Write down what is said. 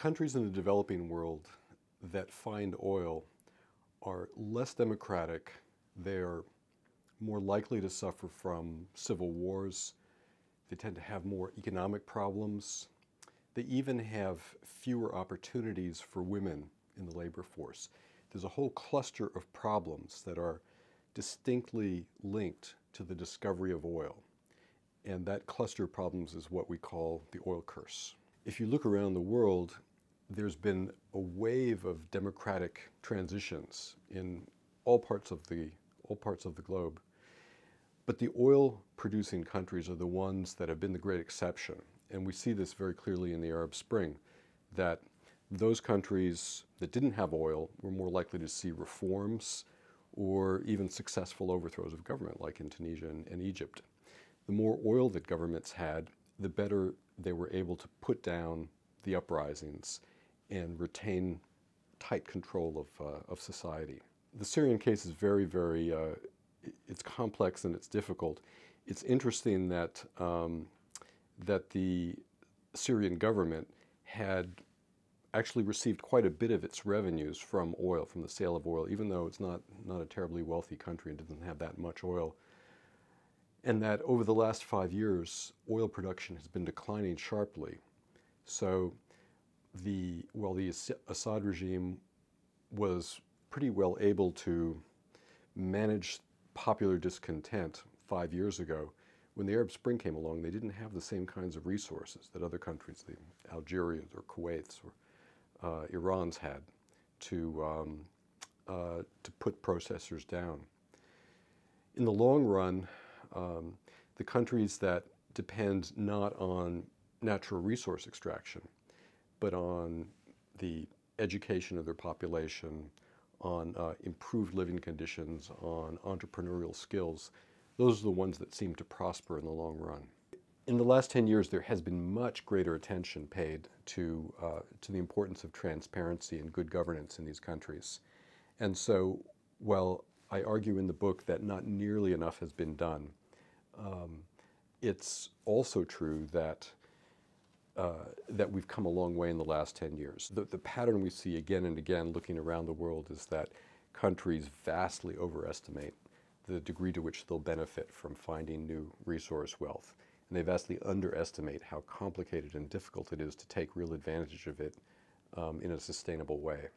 countries in the developing world that find oil are less democratic. They're more likely to suffer from civil wars. They tend to have more economic problems. They even have fewer opportunities for women in the labor force. There's a whole cluster of problems that are distinctly linked to the discovery of oil. And that cluster of problems is what we call the oil curse. If you look around the world, there's been a wave of democratic transitions in all parts of the all parts of the globe. But the oil producing countries are the ones that have been the great exception. And we see this very clearly in the Arab Spring, that those countries that didn't have oil were more likely to see reforms or even successful overthrows of government, like in Tunisia and, and Egypt. The more oil that governments had, the better they were able to put down the uprisings and retain tight control of, uh, of society. The Syrian case is very, very, uh, it's complex and it's difficult. It's interesting that, um, that the Syrian government had actually received quite a bit of its revenues from oil, from the sale of oil, even though it's not, not a terribly wealthy country and doesn't have that much oil. And that over the last five years, oil production has been declining sharply. So the, well, the Assad regime was pretty well able to manage popular discontent five years ago. When the Arab Spring came along, they didn't have the same kinds of resources that other countries, the Algerians or Kuwait's or uh, Iran's had to, um, uh, to put processors down. In the long run, um, the countries that depend not on natural resource extraction, but on the education of their population, on uh, improved living conditions, on entrepreneurial skills, those are the ones that seem to prosper in the long run in the last 10 years, there has been much greater attention paid to, uh, to the importance of transparency and good governance in these countries. And so, while I argue in the book that not nearly enough has been done, um, it's also true that, uh, that we've come a long way in the last 10 years. The, the pattern we see again and again looking around the world is that countries vastly overestimate the degree to which they'll benefit from finding new resource wealth and they vastly underestimate how complicated and difficult it is to take real advantage of it um, in a sustainable way.